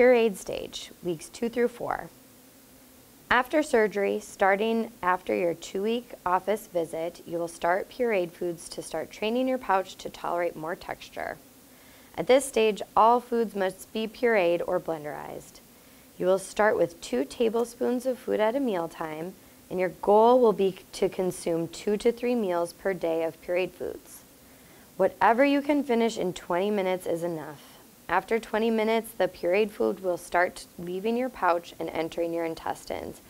pureed stage, weeks two through four. After surgery, starting after your two-week office visit, you will start pureed foods to start training your pouch to tolerate more texture. At this stage, all foods must be pureed or blenderized. You will start with two tablespoons of food at a mealtime, and your goal will be to consume two to three meals per day of pureed foods. Whatever you can finish in 20 minutes is enough. After 20 minutes, the pureed food will start leaving your pouch and entering your intestines.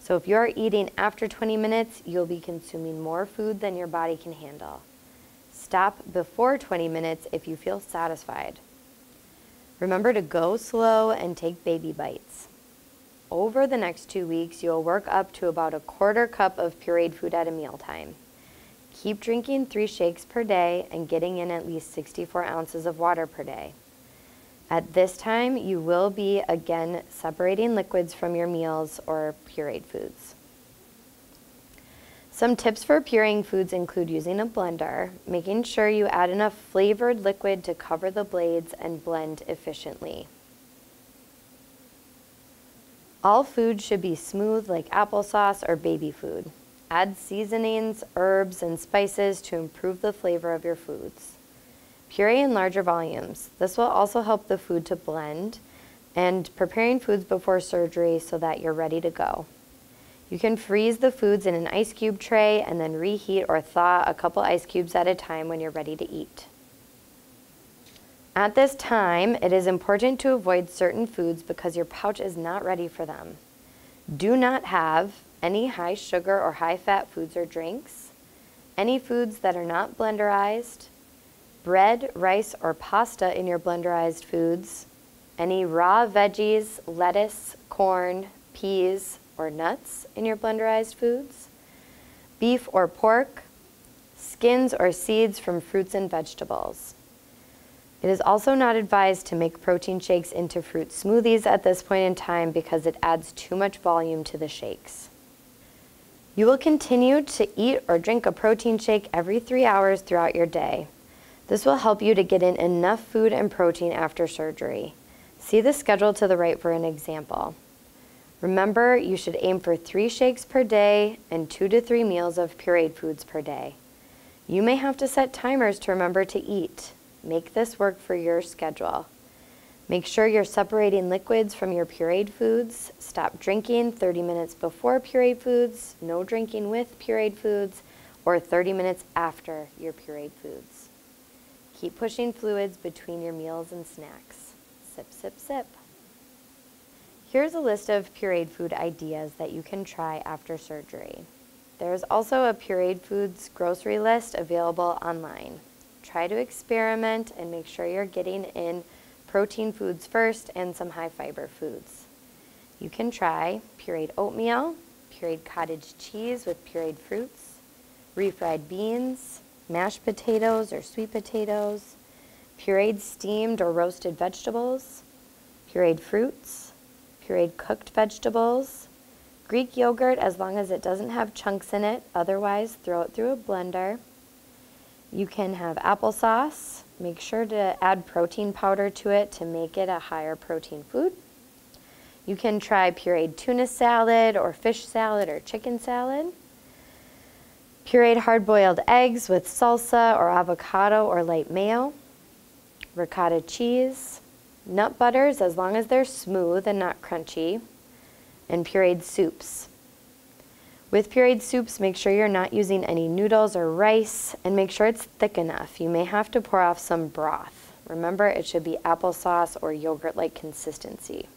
So if you're eating after 20 minutes, you'll be consuming more food than your body can handle. Stop before 20 minutes if you feel satisfied. Remember to go slow and take baby bites. Over the next two weeks, you'll work up to about a quarter cup of pureed food at a mealtime. Keep drinking three shakes per day and getting in at least 64 ounces of water per day. At this time, you will be again separating liquids from your meals or pureed foods. Some tips for pureeing foods include using a blender, making sure you add enough flavored liquid to cover the blades and blend efficiently. All food should be smooth like applesauce or baby food. Add seasonings, herbs, and spices to improve the flavor of your foods. Puree in larger volumes. This will also help the food to blend and preparing foods before surgery so that you're ready to go. You can freeze the foods in an ice cube tray and then reheat or thaw a couple ice cubes at a time when you're ready to eat. At this time, it is important to avoid certain foods because your pouch is not ready for them. Do not have any high sugar or high fat foods or drinks, any foods that are not blenderized, bread, rice, or pasta in your blenderized foods, any raw veggies, lettuce, corn, peas, or nuts in your blenderized foods, beef or pork, skins or seeds from fruits and vegetables. It is also not advised to make protein shakes into fruit smoothies at this point in time because it adds too much volume to the shakes. You will continue to eat or drink a protein shake every three hours throughout your day. This will help you to get in enough food and protein after surgery. See the schedule to the right for an example. Remember, you should aim for three shakes per day and two to three meals of pureed foods per day. You may have to set timers to remember to eat. Make this work for your schedule. Make sure you're separating liquids from your pureed foods. Stop drinking 30 minutes before pureed foods, no drinking with pureed foods, or 30 minutes after your pureed foods. Keep pushing fluids between your meals and snacks. Sip, sip, sip. Here's a list of pureed food ideas that you can try after surgery. There's also a pureed foods grocery list available online. Try to experiment and make sure you're getting in protein foods first and some high fiber foods. You can try pureed oatmeal, pureed cottage cheese with pureed fruits, refried beans, mashed potatoes or sweet potatoes, pureed steamed or roasted vegetables, pureed fruits, pureed cooked vegetables, Greek yogurt as long as it doesn't have chunks in it, otherwise throw it through a blender. You can have applesauce. Make sure to add protein powder to it to make it a higher protein food. You can try pureed tuna salad or fish salad or chicken salad pureed hard-boiled eggs with salsa or avocado or light mayo, ricotta cheese, nut butters as long as they're smooth and not crunchy, and pureed soups. With pureed soups, make sure you're not using any noodles or rice and make sure it's thick enough. You may have to pour off some broth. Remember, it should be applesauce or yogurt-like consistency.